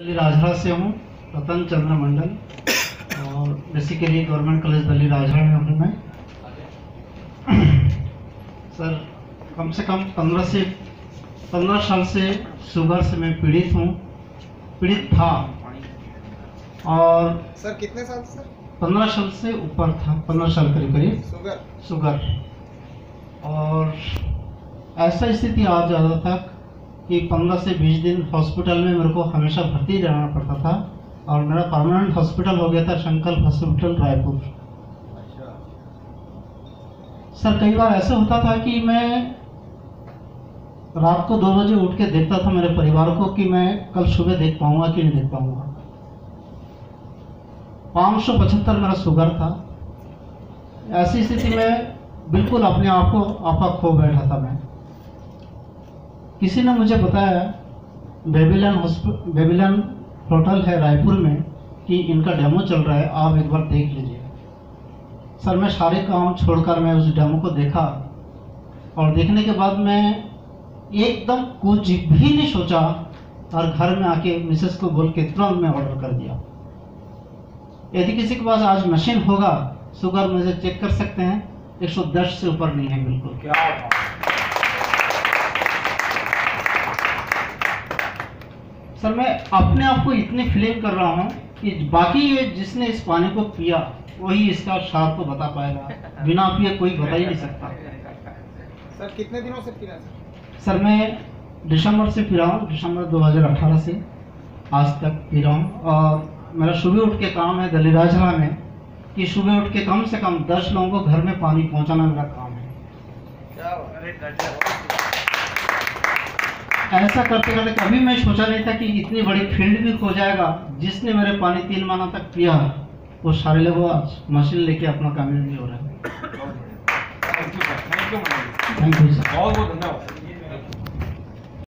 दिल्ली राजहरा से हूँ रतन चंद्र मंडल। और basically government college Dalli Rajhara में हूँ मैं। सर कम से कम पंद्रह से पंद्रह साल से शुगर से मैं पीड़ित हूँ। पीड़ित था। और सर कितने साल से सर? पंद्रह साल से ऊपर था पंद्रह साल करीब करीब। शुगर? शुगर। और ऐसा स्थिति आ ज़्यादा था कि पंद्रह से बीस दिन हॉस्पिटल में मेरे को हमेशा भर्ती रहना पड़ता था और मेरा परमानेंट हॉस्पिटल हो गया था शंकर हॉस्पिटल रायपुर। अच्छा। सर कई बार ऐसा होता था कि मैं रात को दो बजे उठ के देखता था मेरे परिवार को कि मैं कल सुबह देख पाऊँगा कि नहीं देख पाऊँगा। पाँच सौ पचहत्तर मेरा शुगर था। ऐसी स्थिति में बिल्कुल अपने आप को आपा खो बैठा था मैं। किसी ने मुझे बताया, बेबीलन बेबीलन होटल है रायपुर में, कि इनका डेमो चल रहा है, आप एक बार देख लीजिए। सर, मैं सारे काम छोड़कर मैं उस डेमो को देखा। और देखने के बाद मैं एकदम कुछ भी नहीं सोचा, और घर में आके मिसेस को बोल के तुरंत मैं ऑर्डर कर दिया। यदि किसी के पास आज मशीन होगा शुगर मुझे चेक कर सकते हैं 110 से ऊपर नहीं है बिल्कुल। क्या सर मैं अपने आप को इतनी फीलिंग कर रहा हूँ कि बाकी ये जिसने इस पानी को पिया वही इसका स्वाद को बता पाएगा। बिना पिए कोई बता ही नहीं सकता। सर कितने दिनों से पी रहे सर? सर मैं दिसंबर से पी रहा हूँ दिसंबर 2018 से। आज तक पी रहा हूँ। और मेरा सुबह उठ के काम है दिल्ली राजहरा में कि सुबह उठ के कम से कम 10 लोगों को घर में पानी पहुँचाना मेरा काम है। क्या बात ऐसा करते करते कभी मैं सोचा नहीं था कि इतनी बड़ी फ़ील्ड भी खो जाएगा जिसने मेरे पानी तीन महीना तक पिया वो सारे लोग आज मशीन लेके अपना कामयाबी हो रहा है। Thank you sir thank you sir बहुत बहुत धन्यवाद।